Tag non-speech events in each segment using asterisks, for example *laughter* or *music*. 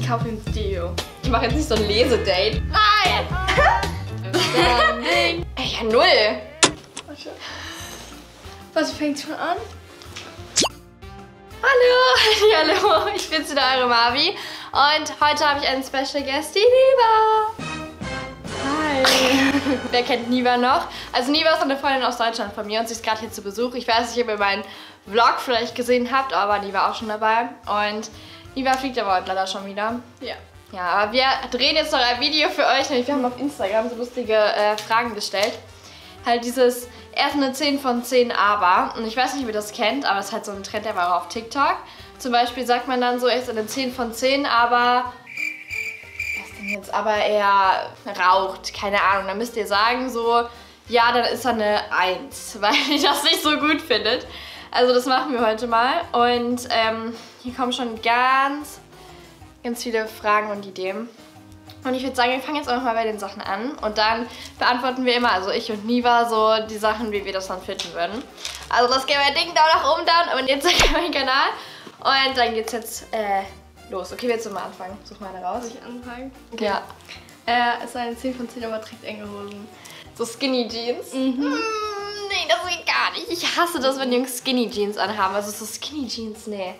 Ich kaufe ihm Stereo. Ich mache jetzt nicht so ein Lesedate. Nein! *laughs* Ey, ja, null. Warte. Was fängt schon an? Hallo, *laughs* hallo, ich bin's wieder, eure Mavi. Und heute habe ich einen Special Guest, die Niva. Hi. *laughs* Wer kennt Niva noch? Also Niva ist eine Freundin aus Deutschland von mir und sie ist gerade hier zu Besuch. Ich weiß nicht, ob ihr meinen Vlog vielleicht gesehen habt, aber Niva auch schon dabei. Und Niva fliegt aber heute leider schon wieder. Ja. Ja, aber wir drehen jetzt noch ein Video für euch. Nämlich wir haben auf Instagram so lustige äh, Fragen gestellt. Halt dieses erst eine 10 von 10 aber. Und ich weiß nicht, ob ihr das kennt, aber es ist halt so ein Trend, der war auch auf TikTok. Zum Beispiel sagt man dann so, er ist eine 10 von 10, aber was denn jetzt, aber er raucht, keine Ahnung. Dann müsst ihr sagen so, ja, dann ist er eine 1, *laughs* weil ihr das nicht so gut findet. Also das machen wir heute mal. Und ähm, hier kommen schon ganz, ganz viele Fragen und Ideen. Und ich würde sagen, wir fangen jetzt einfach mal bei den Sachen an. Und dann beantworten wir immer, also ich und Niva, so die Sachen, wie wir das dann finden würden. Also das geht bei Ding Daumen nach oben, dann und jetzt *laughs* zeigt meinen Kanal. Und dann geht's jetzt äh, los. Okay, willst du mal anfangen? Such mal eine raus. Soll ich anfangen? Ja. Er ist eine 10 von 10, aber trägt enge Hosen. So Skinny Jeans. Mhm. Mm, nee, das geht gar nicht. Ich hasse das, wenn Jungs Skinny Jeans anhaben. Also so Skinny Jeans, nee.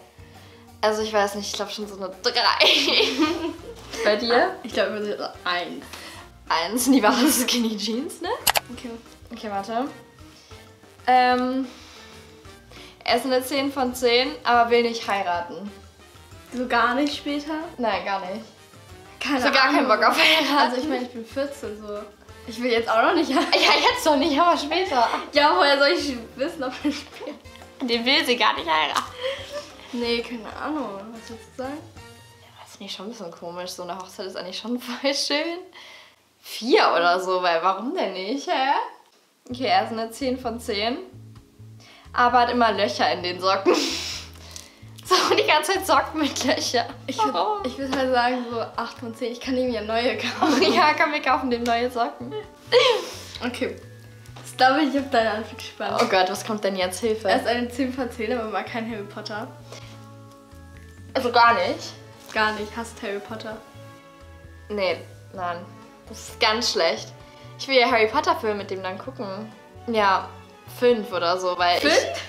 Also ich weiß nicht, ich glaube schon so eine 3. *laughs* Bei dir? Ich glaube, wir sind eins. Eins, nie war das Skinny Jeans, ne? Okay. Okay, warte. Ähm, er ist eine 10 von 10, aber will nicht heiraten. So gar nicht später? Nein, gar nicht. Keine So gar keinen Bock auf heiraten. Also ich meine, ich bin 14 so. Ich will jetzt auch noch nicht heiraten. Ja, jetzt doch nicht, aber später. Ja, woher soll ich wissen, ob ich später... Den will sie gar nicht heiraten. Nee, keine Ahnung. Was willst du sagen? Das finde ich schon ein bisschen komisch. So eine Hochzeit ist eigentlich schon *laughs* voll schön. Vier oder so, weil warum denn nicht, hä? Okay, er ist eine 10 von 10. Aber hat immer Löcher in den Socken. *laughs* So, die ganze Zeit Socken mit Löcher. Ich würde ich würd halt sagen so 8 von 10. Ich kann ihm ja neue kaufen. *laughs* Ja, komm, wir kaufen dem neue Socken. Okay. Glaube ich, auf deine Antwort gespannt. Oh Gott, was kommt denn jetzt? Hilfe. Er ist eine 10 von 10, aber mag kein Harry Potter. also gar nicht. Gar nicht. Hasst Harry Potter. Nee, nein. Das ist ganz schlecht. Ich will ja Harry Potter Film mit dem dann gucken. Ja, fünf oder so, weil Fünf? ich...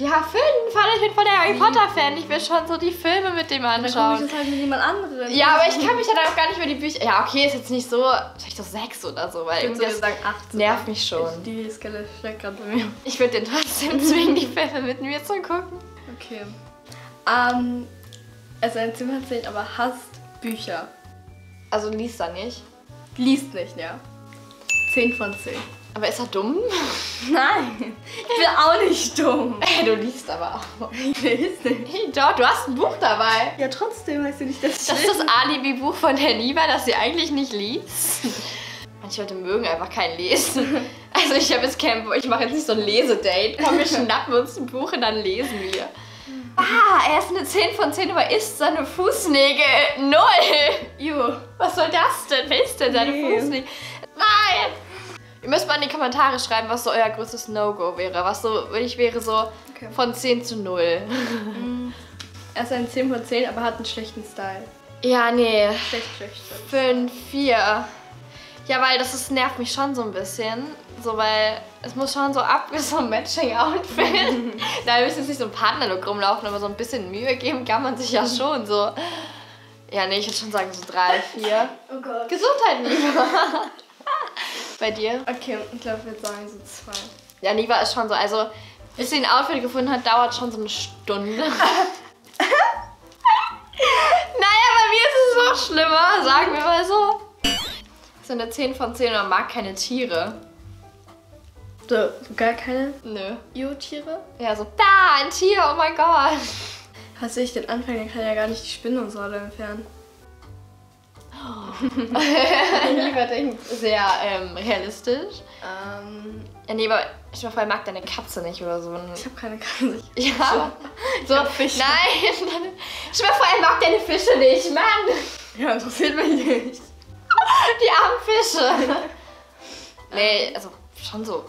Ja, fünf. Alter, Ich bin voll der Harry Potter Fan. Ich will schon so die Filme mit dem Dann gucke ich anschauen. das halt mit jemand anderem. Ja, aber ich kann mich dann auch gar nicht über die Bücher... Ja, okay, ist jetzt nicht so... Vielleicht so sechs oder so, weil Ich irgendwie das sagen 8. nervt mich schon. Die Skelle steckt gerade bei mir. Ich würde den trotzdem *laughs* zwingen, die Filme mit mir zu gucken. Okay. Ähm, er ist eine 10 von 10, aber hasst Bücher. Also liest er nicht. Liest nicht, ja. 10 von 10. Aber ist er dumm? *laughs* Nein, ich bin auch nicht dumm. Ey, du liest aber auch. Ich lese nicht. Hey, doch, du hast ein Buch dabei. Ja, trotzdem heißt du nicht, dass Das ist das Alibi-Buch von der Niva, das sie eigentlich nicht liest. Manche Leute mögen einfach kein Lesen. Also ich habe jetzt kein Buch, ich mache jetzt nicht so ein Lesedate. Komm, wir schnappen uns ein Buch und dann lesen wir. Ah, er ist eine 10 von 10, aber isst seine Fußnägel. Null. Jo. Was soll das denn? Wer isst denn seine Nee. Fußnägel? Ihr müsst mal in die Kommentare schreiben, was so euer größtes No-Go wäre. Was so, ich wäre so Okay. von 10 zu 0. Er ist eine 10 von 10, aber hat einen schlechten Style. Ja, nee. Schlecht, schlecht, schlecht. 5, 4. Ja, weil das ist, nervt mich schon so ein bisschen. So, weil es muss schon so ab wie so ein Matching-Outfit. *laughs* *laughs* da müssen jetzt nicht so ein Partnerlook rumlaufen, aber so ein bisschen Mühe geben kann man sich ja schon so. Ja, nee, ich würde schon sagen so 3, 4. *laughs* Oh Gott. Gesundheit, Niva. Bei dir? Okay, ich glaube, wir sagen so 2. Ja, Niva ist schon so, also bis sie ein Outfit gefunden hat, dauert schon so eine Stunde. *laughs* naja, bei mir ist es noch schlimmer, sagen wir mal so. So eine 10 von 10 und man mag keine Tiere. So, gar keine Nö. Io-Tiere? Ja, so, da, ein Tier, oh mein Gott. Hast du ich den Anfang, der kann ja gar nicht die Spinne und so alle entfernen. *laughs* Niva denkt sehr ähm, realistisch. Ähm, Ja, nee, aber ich mal vor, er mag deine Katze nicht oder so. ich habe keine Katze. *laughs* Ja, so, hab Fische. nein. *laughs* Ich mir vor, er mag deine Fische nicht, Mann. Ja, interessiert mich nicht. Die armen Fische. nee, also schon so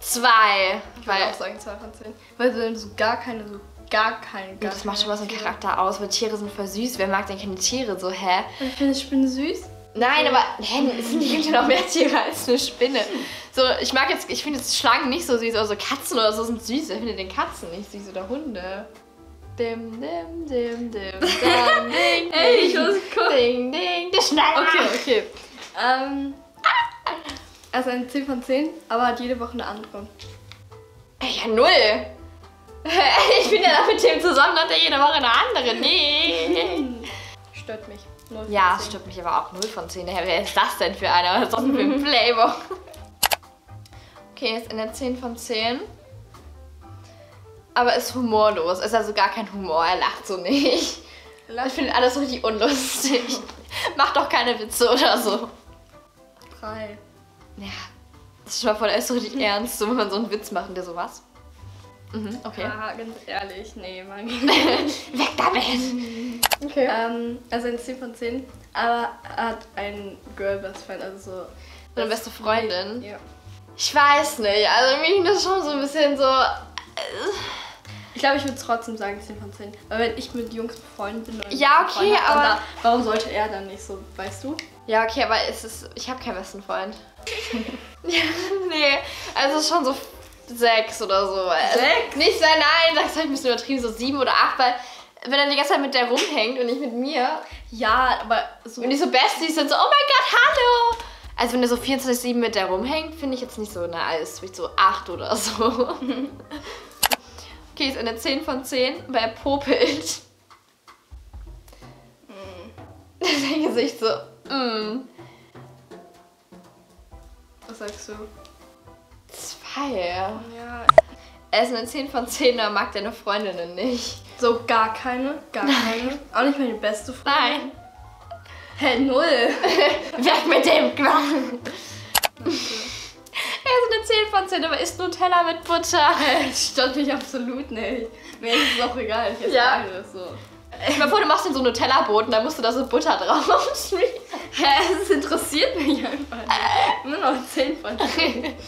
zwei. Ich würde auch sagen 2 von 10. Weil du so gar keine so gar keinen. Gar Das macht schon was im Tiere. Charakter aus, weil Tiere sind voll süß. Wer mag denn keine Tiere? So, hä? Ich finde Spinnen süß. Nein, aber hä, es gibt ja noch mehr Tiere als eine Spinne. So, ich mag jetzt, ich finde jetzt Schlangen nicht so süß, aber so Katzen oder so sind süß. Ich finde den Katzen nicht süß oder Hunde. Dim, dim, dim, dim, *laughs* dim, ding, Ey, ich muss gucken. ding, ding, der Schneller. Okay, okay. Ähm, also ein 10 von 10, aber hat jede Woche eine andere. Ey, ja, null. *laughs* Ich bin ja da mit dem zusammen, hat er jede Woche eine andere. Nee. *laughs* Stört mich. Ja, 10. stört mich aber auch 0 von 10. Daher, wer ist das denn für einer? Was ist das denn für ein Playboy? Okay, ist in der 10 von 10. Aber ist humorlos. Ist also gar kein Humor. Er lacht so nicht. Ich finde alles so richtig unlustig. *laughs* Macht doch keine Witze oder so. Drei. Ja, das ist schon mal voll, er ist so richtig ernst. So, wenn man so einen Witz macht und der so was. Mhm, okay. Ah, ganz ehrlich, nee, Mann. *laughs* Weg damit! Okay. Ähm, also ein 10 von 10, aber er hat einen Girl Best Friend, also so. Seine beste Freundin. Ja. Ich weiß nicht. Also, mir ging das schon so ein bisschen so. äh, Ich glaube, ich würde trotzdem sagen 10 von 10. Weil wenn ich mit Jungs befreundet bin oder Ja, okay, hab, dann aber- Da, warum sollte er dann nicht so, weißt du? Ja, okay, aber es ist. Ich habe keinen besten Freund. ja, *laughs* *laughs* nee. Also schon so sechs oder so. Sechs? Nicht sehr, nein, das habe ich ein bisschen übertrieben, so sieben oder acht, weil wenn er die ganze Zeit mit der rumhängt und nicht mit mir Ja, aber so. und die so Besties sind so, oh mein Gott, hallo! Also wenn er so 24-7 mit der rumhängt, finde ich jetzt nicht so nice. Vielleicht so acht oder so. *laughs* okay, ist eine 10 von 10, weil er popelt. *laughs* Sein Gesicht so, mm. Was sagst du? Zwei. Ja. Er ist eine 10 von 10, da mag deine Freundinnen nicht. So gar keine, gar keine. Auch nicht meine beste Freundin. Nein. Hä, null. *laughs* Weg mit dem Klang. Er ist eine 10 von 10, aber isst Nutella mit Butter. Das *laughs* stört mich absolut nicht. Mir ist es auch egal, ich esse Ja. alles so. Ich vor, du machst den so Nutella-Boden, da musst du da so Butter drauf streamen. Hä, es interessiert mich einfach nicht. Nur noch 10 von 10. *laughs*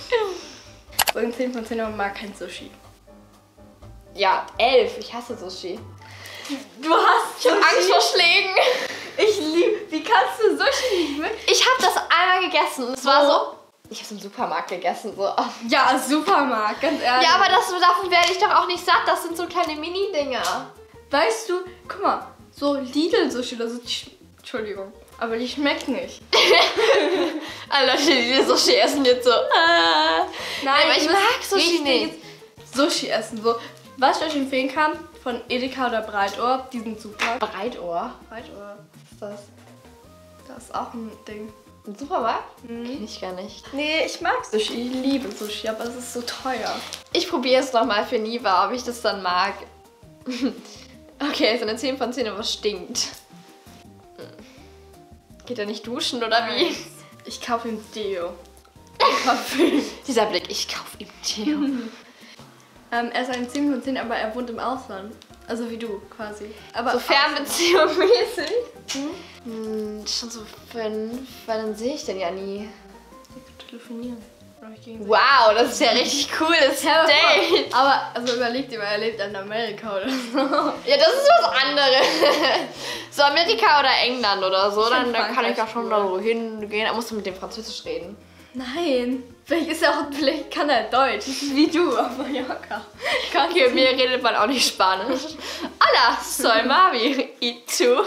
Ein 10 von 10, aber mag kein Sushi. Ja, 11. Ich hasse Sushi. Du hast Ich habe Angst vor Schlägen. Ich liebe. Wie kannst du Sushi nicht mögen? Ich habe das einmal gegessen und es war so... Ich habe es im Supermarkt gegessen. So. Ja, Supermarkt, ganz ehrlich. Ja, aber das, davon werde ich doch auch nicht satt. Das sind so kleine Mini-Dinger. Weißt du, guck mal, so Lidl-Sushi oder so. Entschuldigung, aber die schmeckt nicht. *laughs* Alle Leute, die Sushi essen, jetzt so... Äh. Nein, aber ich mag Sushi nicht. Sushi essen. So, was ich euch empfehlen kann, von Edeka oder Breitohr, die sind super. Breitohr. Breitohr, was ist das? Das ist auch ein Ding. Ein Supermarkt? Kenn ich gar nicht. Nee, ich mag Sushi, ich liebe Sushi, aber es ist so teuer. Ich probiere es nochmal für Niva, ob ich das dann mag. *laughs* Okay, ist eine 10 von 10, aber es stinkt. Geht er nicht duschen oder wie? Ich kaufe ihm Deo. *laughs* Dieser Blick, ich kaufe ihm Theo. *laughs* ähm, er ist ein 10 von 10, aber er wohnt im Ausland. Also wie du quasi. Aber So Fernbeziehung mäßig. Hm, schon so fünf, weil dann sehe ich den ja nie. Wir telefonieren. Ich Wow, das ist ja richtig cooles Ja, aber, Date. aber also überleg dir mal, er lebt in Amerika oder so. Ja, das ist was anderes. So Amerika oder England oder so, dann, dann kann ich Frankreich schon cool. da so hingehen. Musst du mit dem Französisch reden. Nein. Vielleicht ist er auch, vielleicht kann er Deutsch. Wie du auf Mallorca. Okay, mir redet man auch nicht Spanisch. Hola, soy Mavi. Y tú?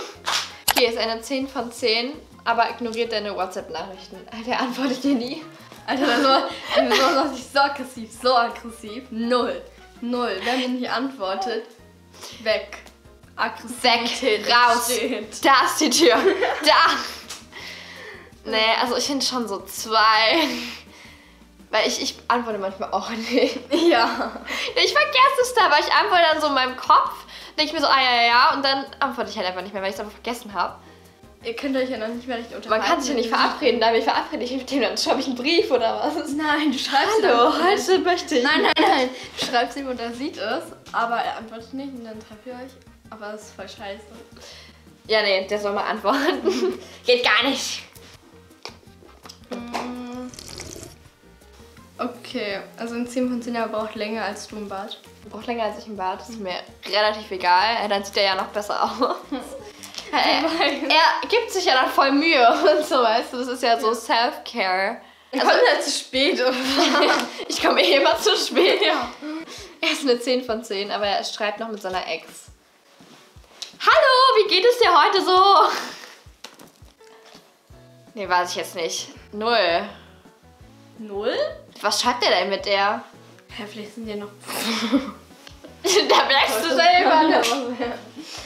Okay, ist eine 10 von 10, aber ignoriert deine WhatsApp-Nachrichten. Der antwortet dir nie. Alter, das war, das war so aggressiv, so aggressiv. Null. Null. Wer mir nicht antwortet, weg. Aggressivität Weg, raus. entsteht. Da ist die Tür. Da. *laughs* Nee, also ich finde schon so zwei. Weil ich, ich antworte manchmal auch nicht. Ja. Ich vergesse es da, weil ich antworte dann so in meinem Kopf. Denke ich mir so, ah ja, ja, ja. Und dann antworte ich halt einfach nicht mehr, weil ich es einfach vergessen habe. Ihr könnt euch ja noch nicht mehr richtig unterhalten. Man kann sich ja nicht verabreden, da ich verabrede ich mit dem, dann schreibe ich einen Brief oder was. Nein, du schreibst Hallo, heute möchte ich. Nein, nein, nein. Du schreibst ihm und er sieht es, aber er antwortet nicht und dann trefft ihr euch. Aber das ist voll scheiße. Ja, nee, der soll mal antworten. *laughs* Geht gar nicht. Mm. Okay, also ein 10 von 10 er braucht länger als du im Bad. braucht länger als ich im Bad. Das ist mir relativ egal. Dann sieht er ja noch besser aus. *laughs* er, er gibt sich ja dann voll Mühe *laughs* und so, weißt du. Das ist ja so Self-Care. Ich komme ja zu spät. *laughs* Ich komme eh immer zu spät. ja. Er ist eine 10 von 10, aber er streitet noch mit seiner Ex. Hallo, wie geht es dir heute so? Nee, weiß ich jetzt nicht. Null. Null? Was schreibt er denn mit der? Ja, vielleicht sind ja noch. *laughs* da merkst du selber. Ne?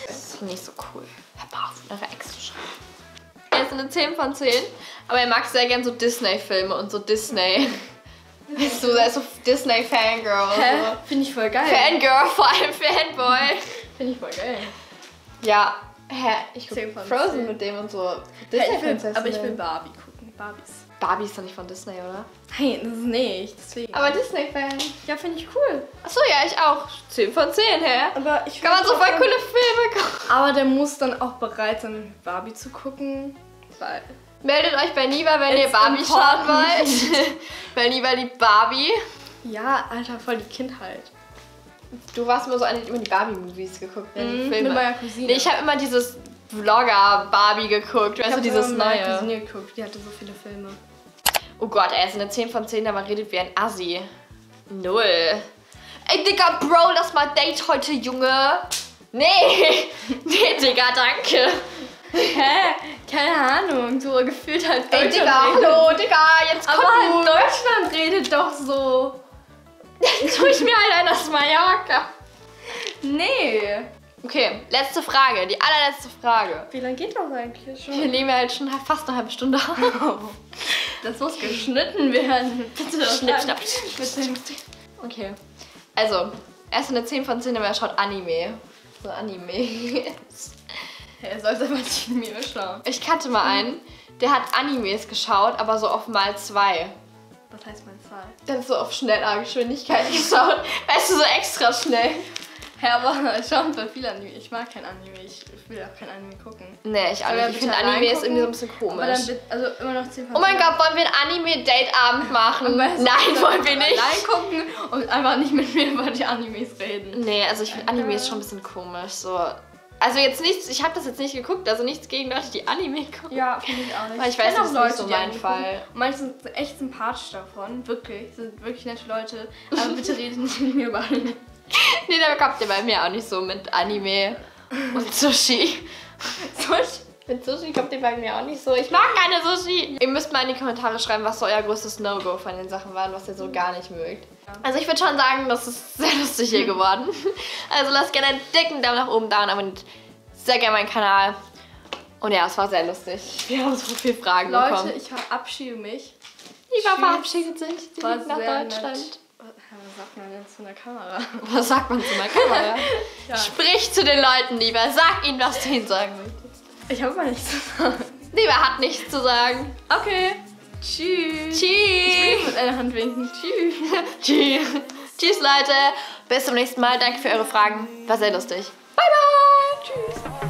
Das ist nicht so cool. Eure Ex zu schreiben. Er ist eine 10 von 10, aber er mag sehr gern so Disney-Filme und so Disney. *laughs* Weißt du, er ist so Disney-Fangirl. und Hä? So. Finde ich voll geil. Fangirl, vor allem Fanboy. *laughs* Finde ich voll geil. Ja, hä? Ich guck 10 von Frozen 10. mit dem und so. ich will, Disney-Prinzessinnen. aber ich will Barbie. Barbies. Barbie ist doch nicht von Disney, oder? Nein, das ist nicht. Deswegen. Aber Disney-Fan. ja, finde ich cool. Achso, ja, ich auch. 10 von 10, hä? Aber ich Kann man so voll coole Filme gucken. Aber der muss dann auch bereit sein, Barbie zu gucken. Weil. Meldet euch bei Niva, wenn ihr It's Barbie schauen important. wollt. *laughs* Weil Niva liebt Barbie. Ja, Alter, voll die Kindheit. Du warst immer so eine, die immer die Barbie-Movies geguckt, ne? die Mhm, Filme. mit meiner Cousine. Nee, ich habe immer dieses Vlogger-Barbie geguckt, weißt du, dieses immer mit meiner neue. Cousine geguckt, die hatte so viele Filme. Oh Gott, er ist eine 10 von 10, aber redet wie ein Assi. Null. Ey, Digga, Bro, lass mal Date heute, Junge. Nee, *laughs* nee, Digga, danke. Hä? Keine Ahnung, so gefühlt halt Ey, Deutschland Digga, redet. hallo, Digga, jetzt Aber komm halt. Deutschland redet doch so. *laughs* tue ich mir halt ein aus Mallorca. Nee. Okay, letzte Frage, die allerletzte Frage. Wie lange geht das eigentlich Wir schon? nehmen ja jetzt schon fast eine halbe Stunde auf. *laughs* Das muss geschnitten werden. Bitte. Schnipp, schnapp. Bitte. Okay. Also, er ist eine 10 von 10, aber er schaut Anime. So Anime. *laughs* Er soll in mir schauen. Ich kannte mal einen, der hat Animes geschaut, aber so auf mal zwei. Was heißt mein Zahl? Der hat so auf schneller Geschwindigkeit *laughs* geschaut. Weißt du, so extra schnell. Hä, aber *laughs* ich schaue voll viel Anime. Ich mag kein Anime. Ich will auch kein Anime gucken. Nee, ich auch nicht. Ich finde Anime ist irgendwie so ein bisschen Aber komisch. dann bitte, also immer noch 10 von Oh mein 10. Gott, wollen wir einen Anime-Date-Abend *laughs* machen? Nein, wollen wir nicht. Allein gucken und einfach nicht mit mir über die Animes reden. Nee, also ich finde Anime ist schon ein bisschen komisch. So. Also jetzt nichts, ich habe das jetzt nicht geguckt, also nichts gegen Leute, die Anime gucken. Ja, finde ich auch nicht. Weil ich weiß, kenn das auch ist nicht so mein Fall. manche sind echt sympathisch davon. Wirklich. Sind wirklich nette Leute. Aber bitte redet nicht mit mir über Anime. Nee, da kommt ihr bei mir auch nicht so mit Anime und Sushi. *laughs* Solch- Mit Sushi kommt ihr bei mir auch nicht so. Ich mag keine Sushi. Ihr müsst mal in die Kommentare schreiben, was so euer größtes No-Go von den Sachen war und was ihr so gar nicht mögt. Also ich würde schon sagen, das ist sehr lustig hier *laughs* geworden. Also lasst gerne einen dicken Daumen nach oben da und abonniert sehr gerne meinen Kanal. Und ja, es war sehr lustig. Wir haben so viele Fragen Leute, bekommen. ich verabschiede mich. Eva verabschiedet sich. Sie War nach Deutschland. nett. Was sagt man denn zu einer Kamera? *laughs* Was sagt man zu meiner Kamera? *laughs* Ja. Sprich zu den Leuten lieber. Sag ihnen, was du ihnen sagen möchtest. Ich habe mal nichts zu sagen. Lieber hat nichts zu sagen. Okay. Tschüss. Tschüss. Mit einer Hand winken. Tschüss. *laughs* Tschüss. Tschüss, Leute. Bis zum nächsten Mal. Danke für eure Fragen. War sehr lustig. Bye, bye. Tschüss.